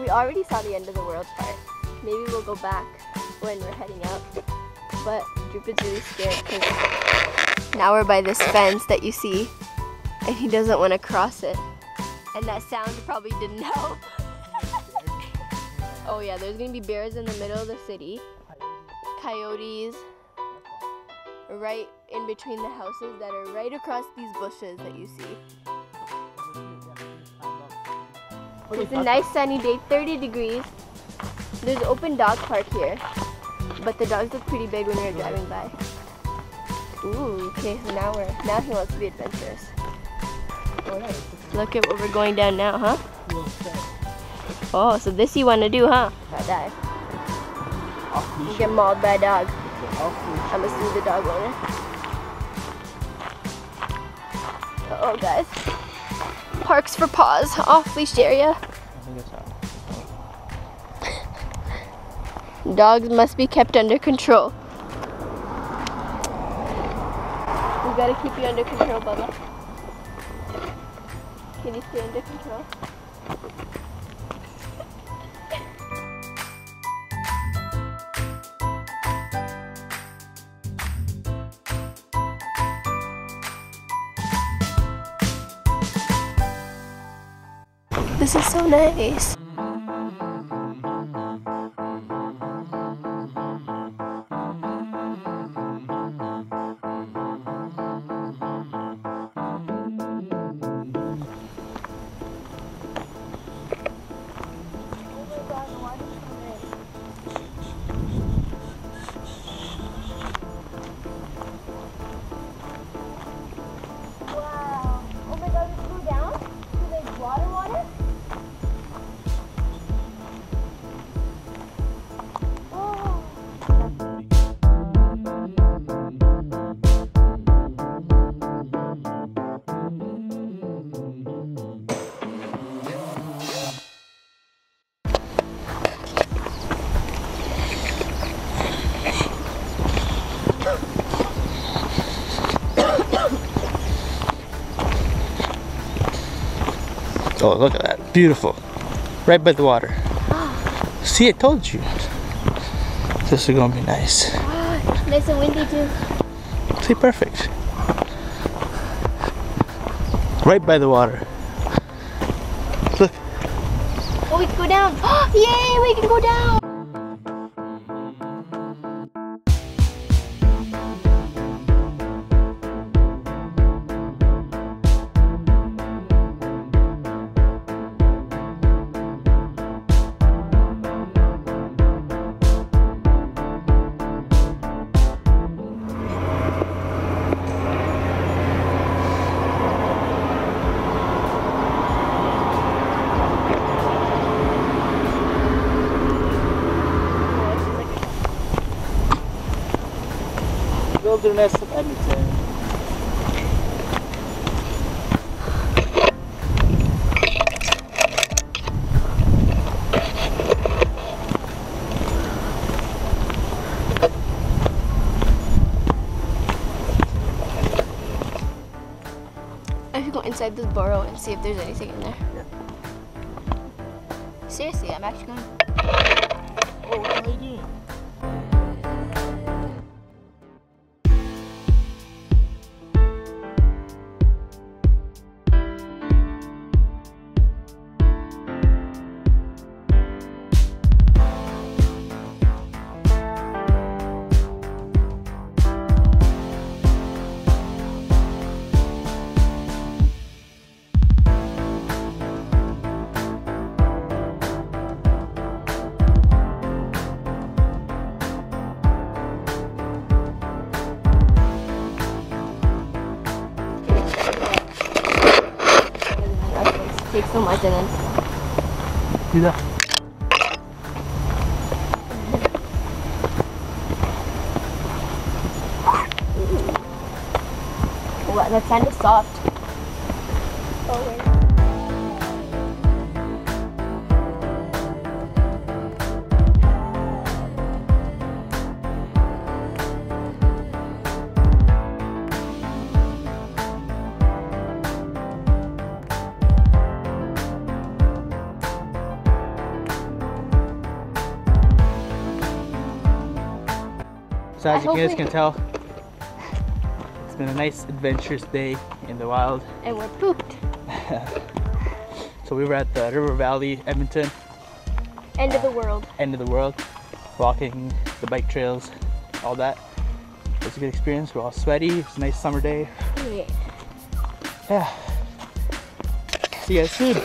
we already saw the end of the world part. Maybe we'll go back when we're heading out. But Drupid's really scared because now we're by this fence that you see and he doesn't want to cross it. And that sound probably didn't help. oh yeah, there's gonna be bears in the middle of the city, coyotes right in between the houses that are right across these bushes that you see. It's a nice sunny day, 30 degrees. There's open dog park here, but the dogs look pretty big when we are driving by. Ooh, okay, so now we're, now he wants to be adventurous. Look at what we're going down now, huh? Oh, so this you want to do, huh? I dive. You get mauled by a dog. I'm gonna sue the dog owner. Uh oh, guys. Parks for paws, off leash area. Dogs must be kept under control. We gotta keep you under control, Bubba. Can you stay under control? This is so nice. Oh, look at that. Beautiful. Right by the water. See, I told you. This is gonna be nice. Nice and windy too. See, perfect. Right by the water. Look, Oh, we can go down. Yay, we can go down. Wilderness of Edmonton. I should go inside this burrow and see if there's anything in there. Seriously, I'm actually going. Take so much and then. Do that. Oh, that sand is soft. Oh, wait. So as I you guys can tell, it's been a nice adventurous day in the wild. And we're pooped. So we were at the River Valley, Edmonton, End of the world. end of the world, walking the bike trails, all that. It was a good experience. We're all sweaty. It's a nice summer day. Yeah. Yeah. See you guys soon.